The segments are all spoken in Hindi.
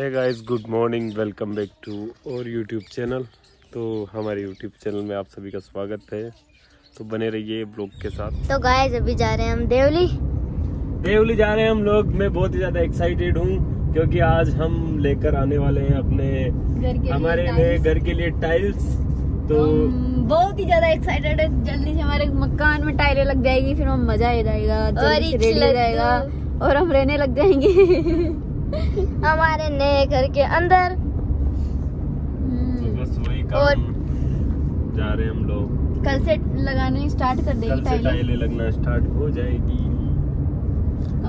है guys good morning welcome back to our YouTube channel तो हमारे यूट्यूब चैनल में आप सभी का स्वागत है। तो बने रहिए ब्लॉग के साथ। तो गाइस अभी जा रहे हैं हम देवली। देवली जा रहे हैं हम लोग। मैं बहुत ही ज़्यादा एक्साइटेड हूँ क्योंकि आज हम लेकर आने वाले हैं अपने हमारे नए घर के लिए टाइल्स तो बहुत ही ज़्यादा एक्साइटेड है। जल्दी से हमारे मकान में टाइलें लग जाएगी फिर हम मज़ा आ जाएगा और। जाएगा और हम रहने लग जाएँगे। हमारे नए घर के अंदर। तो बस वही और- जा रहे हम लोग। कल से लगाने स्टार्ट कर देगी कल से टाइलें टाइलें लगना स्टार्ट हो जाएगी।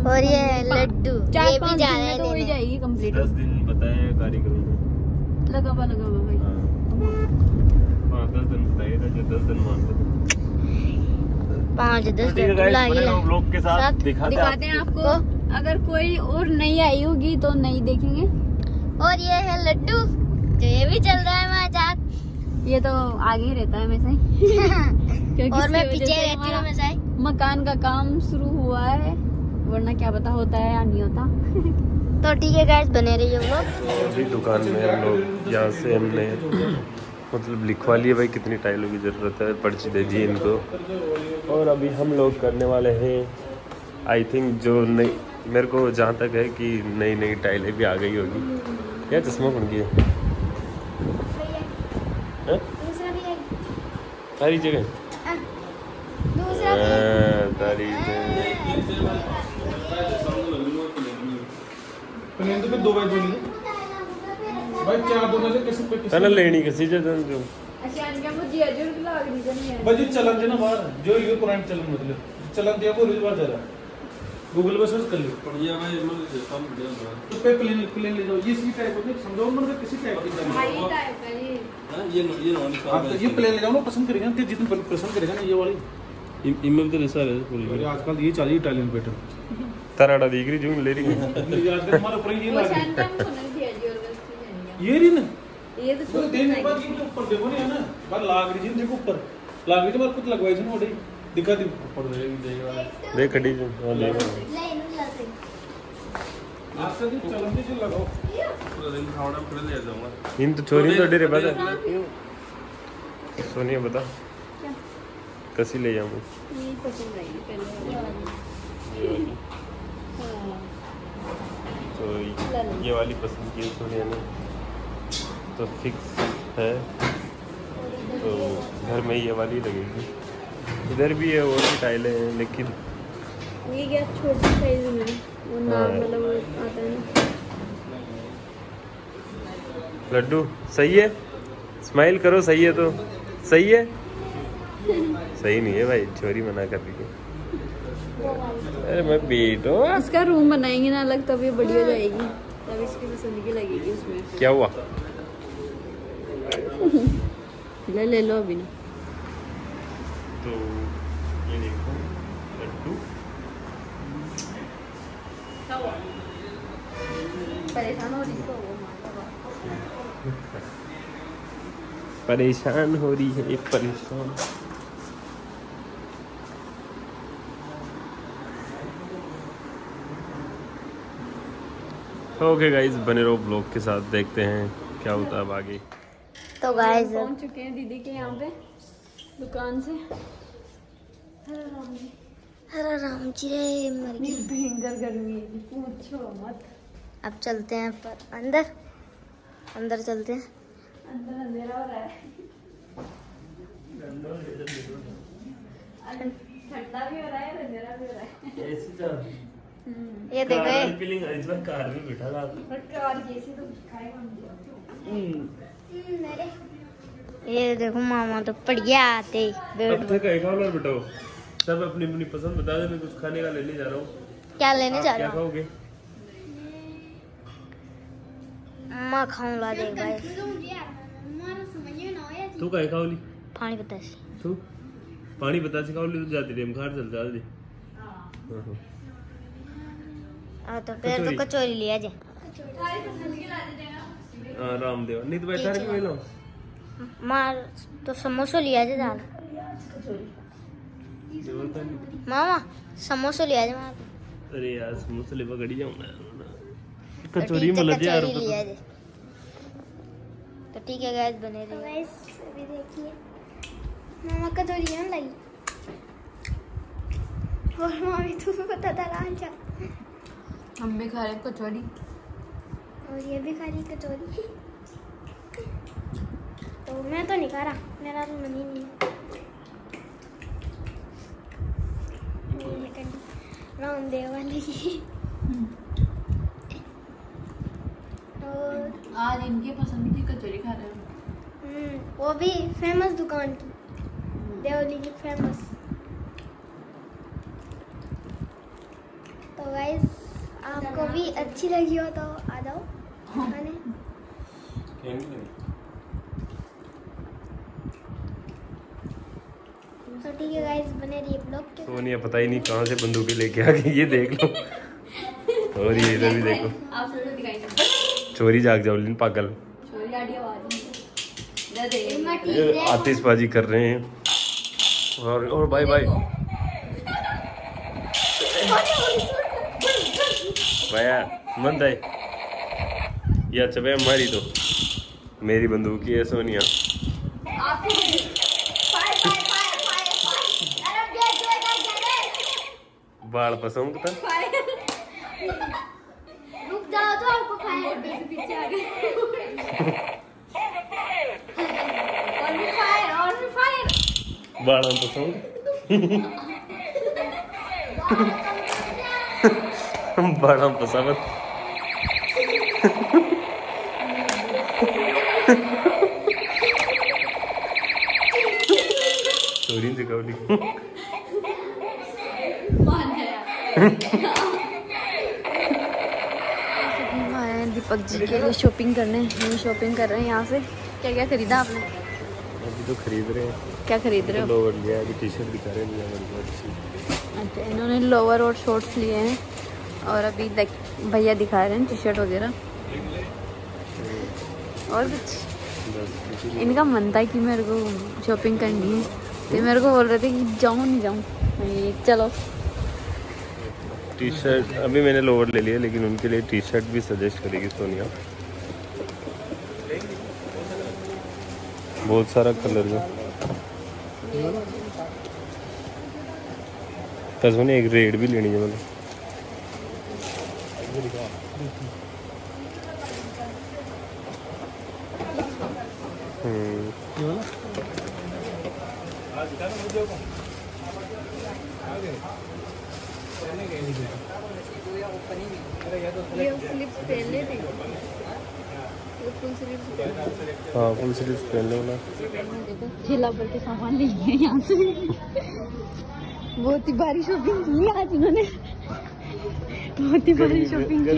और ये लड्डू चार ये भी जा रहे हैं तो हो जाएगी कंप्लीट दस दिन बताए कारीगरों ने लगा हुआ लगा हुआ भाई। हाँ। हाँ, दस दिन बताइए था जो दस दिन मानते थे पाँच दस है ला। ब्लॉग के साथ दिखाते हैं आपको। अगर कोई और नहीं आई होगी तो नहीं देखेंगे। और ये है लड्डू जो ये भी चल रहा है हमारे साथ। ये तो आगे ही रहता है हमेशा ही। क्योंकि और मैं पीछे रहती हूँ हमेशा। मकान का काम शुरू हुआ है वरना क्या पता होता है या नहीं होता। तो ठीक है गाइस बने रहिए लोग। अभी दुकान में हम लोग यहाँ से हमने मतलब लिखवा लिए भाई कितनी टाइलों की ज़रूरत है पर्ची दे दी इनको। और अभी हम लोग करने वाले हैं आई थिंक जो नई मेरे को जहाँ तक है कि नई नई टाइलें भी आ गई होगी। या चश्मा बन गया सारी जगह? हाँ, सारी जगह। तो दो बार भाई चार दो में से किसी पे पहले लेनी किसी जगह जो भाई जी चलन बाहर जो ये पुराने चलन मतलब चलन दिया को बार जा रहा गूगल पर सर्च कर लो बढ़िया भाई मतलब सामने बढ़िया बना तो पे प्लेन प्लेन ले जाओ। ये इसी टाइप होती है। समझो मतलब किसी टाइप की चाहिए हाँ, ये न- ये। ये नॉन आप तो ये प्लेन ले जाओ ना पसंद करेगा ना जितने पसंद करेगा ना ये वाली। इनमें भी तो ऐसा है अरे आजकल ये चाहिए इटालियन पैटर्न तराड़ा दिख रही जो ले रही है। ये आजकल हमारे ऊपर ये लाग। रही ये ये रही ना? तो वो छोटी देने के बाद ये तो ऊपर देखो नहीं है ना। बार लाग रही जी देखो ऊपर। लाग रही तो बार कुछ लगवाई थी ना वही दिखा दी देगा देख खड़ी जो हाँ। देख आपका जो चलन थे जो लगाओ। पूरा दिन खावड़ा फिर ले जाऊँगा। इन तो छोरी तो डेरे बता सोनिया बता। कसी ले जाऊँ ये पसंद आएगी पहले हाँ। तो ये वाली पसंद की सोनिया ने। तो फिक्स है। तो घर में ये वाली लगेगी। इधर भी है और भी टाइलें हैं लेकिन ये क्या छोटी साइज़ में है। वो नॉर्मल वो आता है ना। लड्डू सही है? स्माइल करो सही है तो। सही है? सही नहीं है भाई छोरी मना कर रही है। अरे मैं बेटो इसका रूम बनाएँगे ना अलग तब ये बड़ी हो जाएगी। तब इसकी पसंद की लगेगी उसमें। क्या हुआ? ले ले लो अभी ना। तो ये देखो लड्डू। परेशान हो रही तो परेशान हो रही है परेशान। ओके गाइस बने रहो ब्लॉग के साथ देखते हैं क्या होता है अब आगे। तो गाइस पहुँच चुके हैं दीदी के यहाँ पे। दुकान से? हरा राम जी हरा रे मर गई। भयंकर गर्मी है पूछो मत। अब चलते हैं पर अंदर। अंदर चलते हैं। अंदर अंधेरा हो रहा है। ठंडा भी हो रहा है अंधेरा भी हो रहा है। ये देखो ये फीलिंग इस बार कार में बैठा था। और जैसे तो खाएगा हम ये देखो मामा तो पड़ गया आते ही बेड अब तक एक और बेटाओ सब अपनी अपनी पसंद बता दे मैं कुछ खाने का लेने जा रहा हूँ। क्या लेने जा रहा हूँ? खाओगे? मैं खाऊं ला देख भाई। तू काय खाओली पानी पता सी। तू? पानी बता से खाओली तो जाती रे हम चल जाते। हाँ, हाँ। हाँ तो फिर तो कचौरी। लिया जे। हाँ रामदेव। नहीं तो भाई तार की लो मार तो समोसा लिया जे दाल मामा समोसा लिया जे मार अरे यार समोसे ले पकड़ी जाऊँ ना कचौरी तो मिल जाए कचौरी लिया जाए तो ठीक है गैस बने रहिए। गाइस अभी देखिए। मामा कचौरी है लाई और मामी तुम्हें पता था लांचा हम भी खा रहे हैं कचौड़ी। और ये भी खा रही कचौरी तो मैं तो नहीं खा रहा। मेरा तो मन ही नहीं है। वाली। आज इनकी पसंद की कचौरी खा रहे हैं। हम्म, वो भी फ़ेमस दुकान की। देवली की फ़ेमस तो गाइस आपको भी अच्छी लगी हो तो आ जाओ। खाने। तो ठीक है गाइस बने रहिए ब्लॉग के सोनिया पता ही नहीं कहाँ से बंदूकें लेके आ गई ये देख लो। और ये इधर भी देखो। आप सबको दिखाई नहीं चोरी जाग जाओ लेकिन पागल। है आतिशबाजी कर रहे हैं। और और बाय बाय। भैया मन है। या चबे हमारी तो। मेरी बंदूक ही है सोनिया। बाल पसंद था। रुक जाओ तो आपको फायर पीछे आ गए और भी फायर और भी फायर बाल पसंद? बड़ा पसंद। चोरी से कब लिखूं मान गया आए हैं दीपक जी के लिए शॉपिंग करने हम शॉपिंग कर रहे हैं यहाँ से। क्या क्या खरीदा आपने? अभी तो खरीद रहे हैं। क्या खरीद रहे हो? लोवर लिया है अभी टी शर्ट दिखा रहे हैं अच्छा इन्होंने लोअर और शॉर्ट्स लिए हैं और अभी भैया दिखा रहे हैं टी शर्ट वगैरह। और कुछ? इनका मन था कि मेरे को शॉपिंग करनी है। तो मेरे को बोल रहे थे कि जाऊँ नहीं जाऊँ। चलो। टी शर्ट अभी मैंने लोवर ले लिया, लेकिन उनके लिए टी शर्ट भी सजेस्ट करेगी सोनिया बहुत सारा कलर है। तो सोनिया एक रेड भी लेनी है मतलब हम्म। ये थे। हाँ फुल स्लीव्स पहन लो ना। ठेला पर के सामान ले लिए यहाँ से। बहुत ही भारी शॉपिंग की आज इन्होंने। बहुत ही भारी शॉपिंग की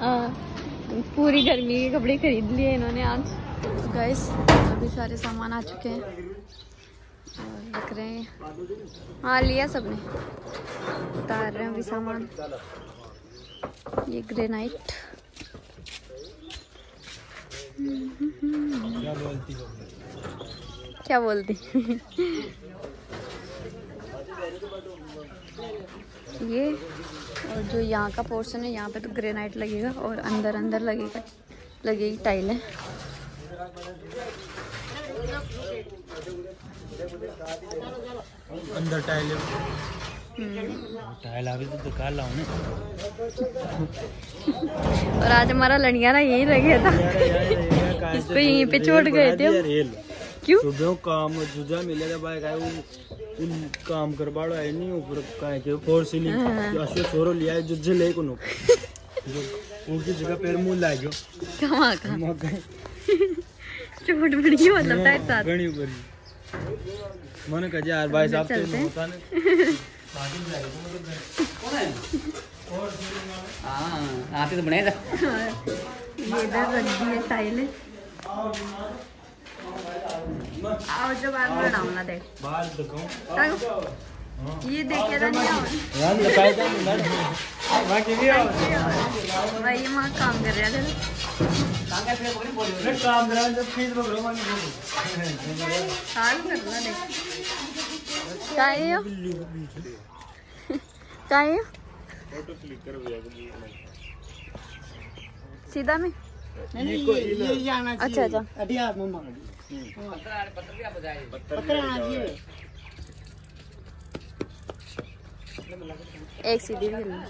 हाँ, पूरी गर्मी के कपड़े खरीद लिए इन्होंने आज। गाइस अभी सारे सामान आ चुके हैं। दिख रहे हैं। हाँ लिया सबने। उतार रहे हैं अभी सामान। ये ग्रेनाइट। क्या बोलती? ये, और जो यहाँ का पोर्शन है, यहाँ पे तो ग्रेनाइट लगेगा और अंदर अंदर लगेगा लगेगी टाइलें अंदर टाइल टाइल आगे तो दुकान लाओ ना। और आज हमारा लड़ियाना यही रह गया था। इस पे यहीं पे छोड़ गए थे क्यों? सुबह काम जुजा मिलेगा बाइक आए वो उन काम करबाड़ो है नहीं ऊपर काहे के फोर सीलिंग। असो छोरो लिया है जुजे ले को नो। उनकी जगह पैर मुँह ला गयो। कहाँ का मौका चोट पड़ी मतलब टाइट साथ। गणी ऊपर मन कह यार भाई साहब तो हैं। होता नहीं। हाँ? आते तो बनेगा ये इधर रख दी है टाइलें आओ जब आग बनाऊँगा देख। बाल दिखाऊँ। ये देखे था यार लगाए था ना बाकी भी आओ भाई वहाँ काम कर रहे थे मैं काम करा जब फ़ीस पकड़ो मांगी काम कर रहा है है? सीधा में नहीं ये ये ये आना अच्छा अच्छा अडिया मम्मा पत्थर आना चाहिए एक सीधी भी हिलना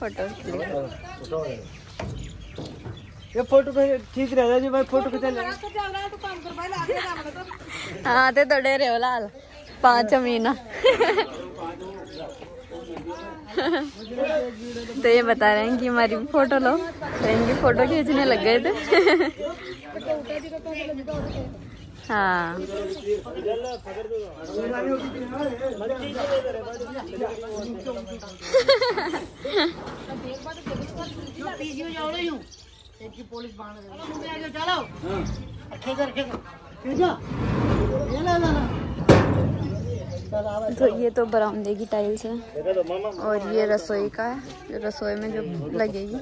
फ़ोटो ये फ़ोटो ठीक रहेगा जी भाई फ़ोटो खिंचा ले। हाँ ते तो डेरे हो लाल। पाँच महीना तो ये बता रहे हैं कि हमारी फ़ोटो लो। तो इनकी फ़ोटो खींचने लग गए थे। हाँ। तो ये तो बरामदे की टाइल्स है। और ये रसोई का है रसोई में जो लगेगी।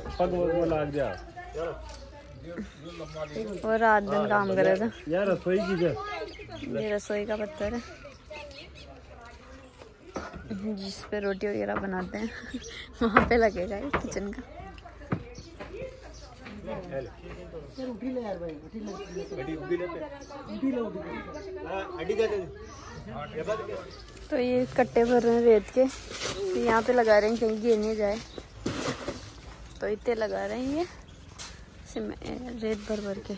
वो रात दिन काम कर था। यार रसोई की ये रसोई का पत्थर है। जिस पे रोटी वगैरह बनाते हैं, वहाँ पे लगेगा ये किचन का। तो ये कट्टे भर रहे हैं रेत के। तो यहाँ पे लगा रहे हैं कहीं गिर नहीं जाए। तो इतने लगा रहे हैं ये। सीमे- रेत भर भर के।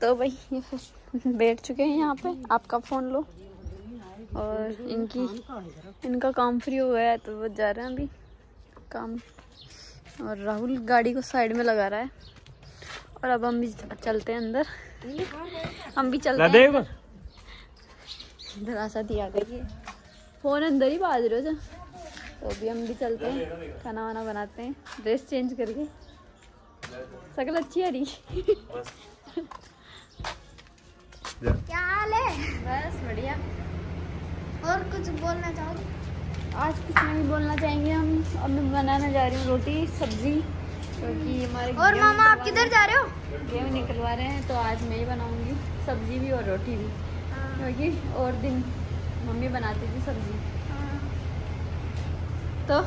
तो भाई ये फिर बैठ चुके हैं यहाँ पे। आपका फ़ोन लो। और इनकी इनका काम फ्री हो गया है तो वो जा रहे हैं अभी काम। और राहुल गाड़ी को साइड में लगा रहा है। और अब हम भी चलते हैं अंदर। हम भी चलते हैं इधर आशा है। फ़ोन अंदर ही बाज रहे हो जा तो अभी हम भी चलते हैं खाना वाना बनाते हैं ड्रेस चेंज करके। शकल अच्छी है रही क्या हाल है? बस बढ़िया। और कुछ बोलना चाहोगे आज कुछ नहीं बोलना चाहेंगे हम। अब मैं बनाने जा रही हूँ रोटी सब्ज़ी क्योंकि हमारे और मामा आप किधर जा रहे हो? गेहूँ निकलवा रहे हैं तो आज मैं ही बनाऊँगी सब्ज़ी भी और रोटी भी। क्योंकि और दिन मम्मी बनाती थी सब्ज़ी। तो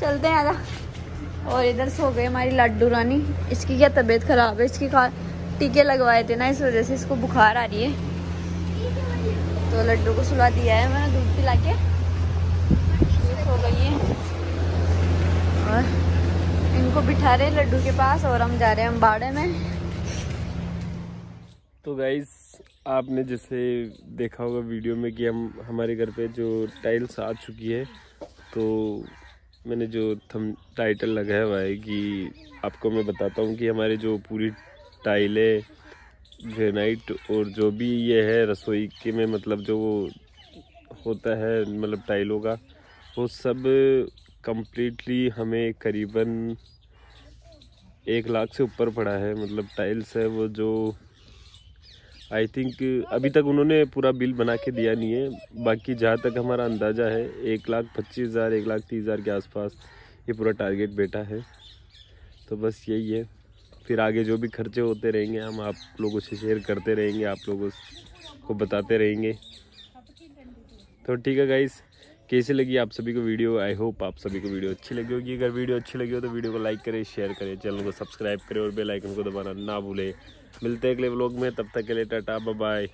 चलते हैं आजा और इधर सो गए हमारी लड्डू रानी। इसकी क्या तबीयत खराब है? इसकी खा टीके लगवाए थे ना, इस वजह से इसको बुखार आ रही है। तो लड्डू को सुला दिया है मैंने दूध पिला के। सो गई है। और इनको बिठा रहे लड्डू के पास और हम जा रहे हैं अम्बाड़े में। तो गाइस आपने जैसे देखा होगा वीडियो में कि हम हमारे घर पे जो टाइल्स आ चुकी है तो मैंने जो थम टाइटल लगाया हुआ है कि आपको मैं बताता हूँ कि हमारे जो पूरी टाइलें ग्रेनाइट और जो भी ये है रसोई के में मतलब जो होता है मतलब टाइलों का, वो सब कंप्लीटली हमें करीबन एक लाख से ऊपर पड़ा है। मतलब टाइल्स है वो जो आई थिंक अभी तक उन्होंने पूरा बिल बना के दिया नहीं है। बाकी जहाँ तक हमारा अंदाज़ा है, एक लाख पच्चीस हज़ार, एक लाख तीस हज़ार के आसपास ये पूरा टारगेट बैठा है। तो बस यही है। फिर आगे जो भी खर्चे होते रहेंगे, हम आप लोगों से शेयर करते रहेंगे, आप लोगों को बताते रहेंगे। तो ठीक है गाइस कैसी लगी आप सभी को वीडियो आई होप आप सभी को वीडियो अच्छी लगी होगी। अगर वीडियो अच्छी लगी हो तो वीडियो को लाइक करें शेयर करें चैनल को सब्सक्राइब करें और बेल आइकन को दबाना ना भूलें। मिलते हैं अगले ब्लॉग में तब तक के लिए टाटा बाय